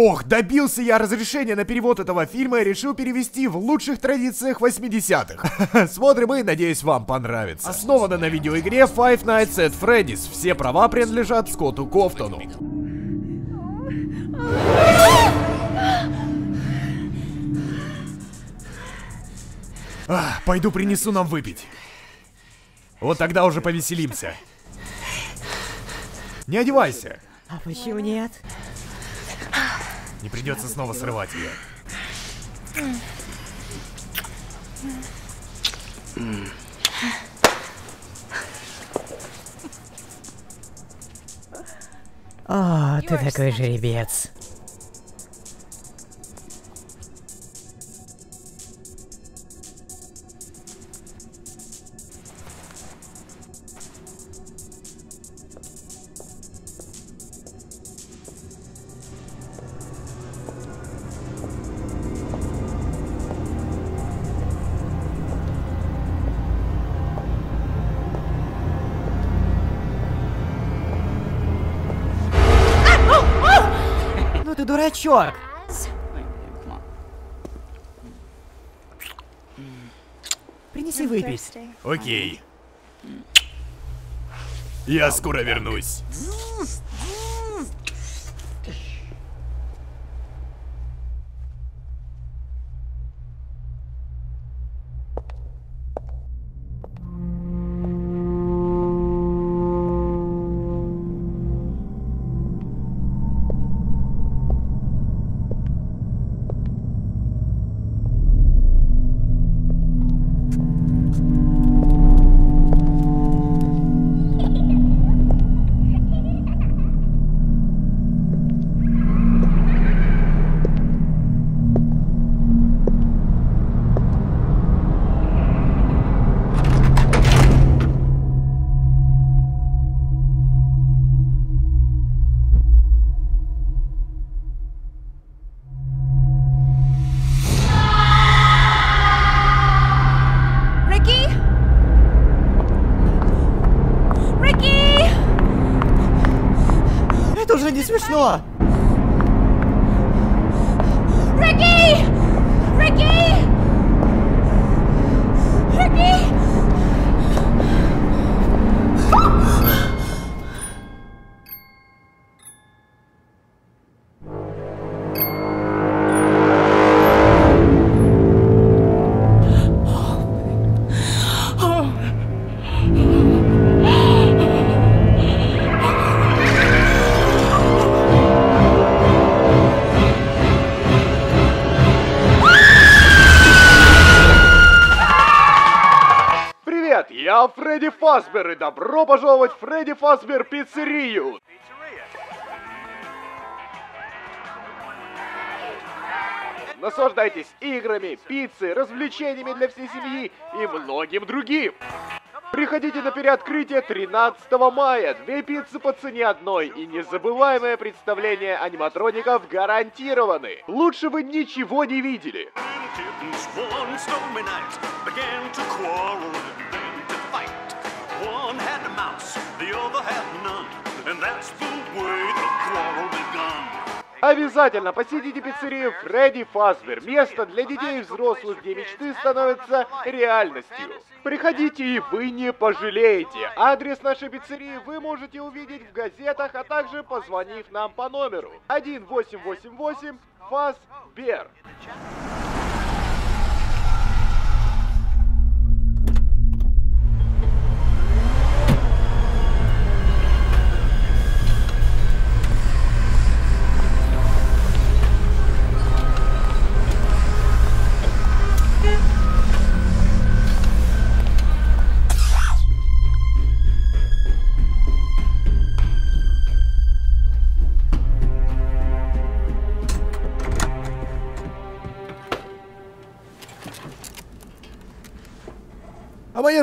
Ох, добился я разрешения на перевод этого фильма и решил перевести в лучших традициях 80-х. Смотрим и, надеюсь, вам понравится. Основано на видеоигре Five Nights at Freddy's. Все права принадлежат Скотту Кофтону. А, пойду принесу нам выпить. Вот тогда уже повеселимся. Не одевайся. А почему нет? Не придется снова срывать ее. О, ты такой жеребец. Дурачок. Принеси выпить. Окей. Я скоро вернусь. Смешно. Фредди Фазбер и добро пожаловать в Фредди Фазбер пиццерию. Наслаждайтесь играми, пиццей, развлечениями для всей семьи и многим другим. Приходите на переоткрытие 13 мая. Две пиццы по цене одной и незабываемое представление аниматроников гарантированы. Лучше вы ничего не видели. Обязательно посетите пиццерию Фредди Фазбер. Место для детей и взрослых, где мечты становятся реальностью. Приходите и вы не пожалеете. Адрес нашей пиццерии вы можете увидеть в газетах, а также позвонив нам по номеру 1888 Фазбер.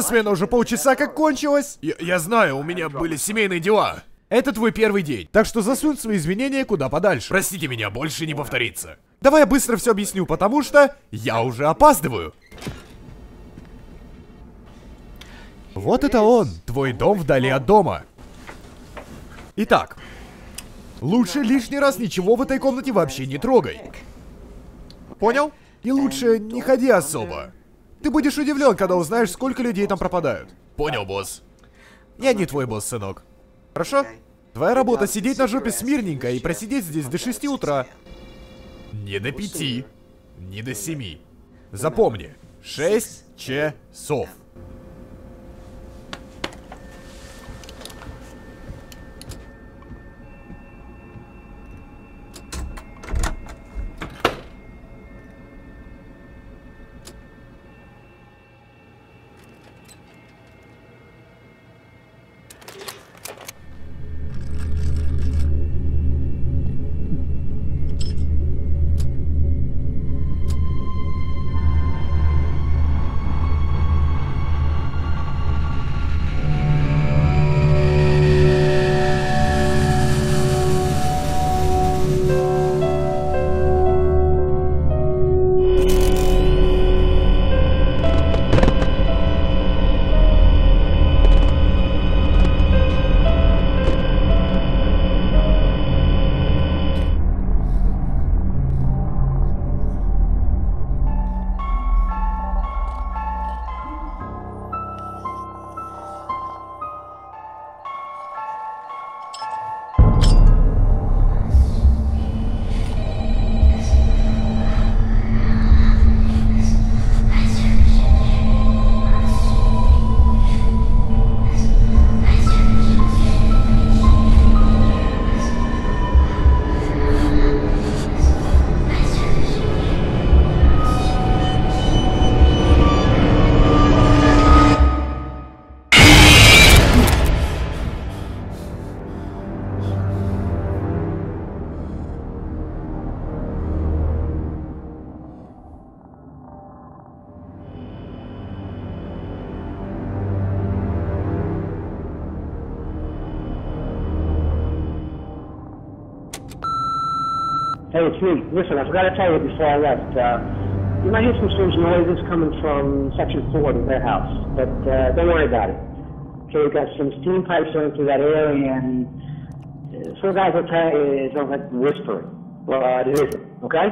Смена уже полчаса как кончилась. Я, я знаю, у меня были семейные дела. Это твой первый день, так что засунь свои извинения куда подальше. Простите меня, больше не повторится. Давай я быстро все объясню, потому что я уже опаздываю. Вот это он, твой дом вдали от дома. Итак, Лучше лишний раз ничего в этой комнате вообще не трогай. Понял? И лучше не ходи особо. Ты будешь удивлен, когда узнаешь, сколько людей там пропадают. Понял, босс. Я не твой босс, сынок. Хорошо? Твоя работа сидеть на жопе смирненько и просидеть здесь до 6 утра. Не до 5, не до 7. Запомни, 6 часов. Hey, it's me. Listen, I forgot to tell you before I left. Uh, you might hear some strange noises coming from Section 4 of the warehouse, but uh, don't worry about it. Okay, we've got some steam pipes running through that area, and uh, some guys will tell you it sounds like whispering. Uh, it isn't, okay?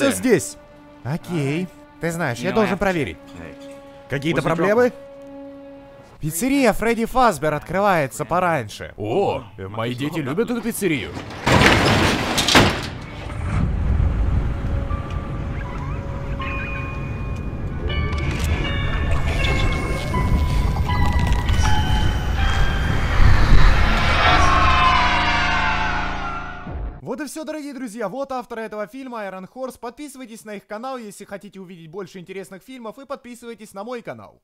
Находится здесь. Окей. Ты знаешь, я должен проверить. Какие-то проблемы? Пиццерия Фредди Фазбер открывается пораньше. О, мои дети любят эту пиццерию. Все, дорогие друзья. Вот авторы этого фильма, Iron Horse. Подписывайтесь на их канал, если хотите увидеть больше интересных фильмов, и подписывайтесь на мой канал.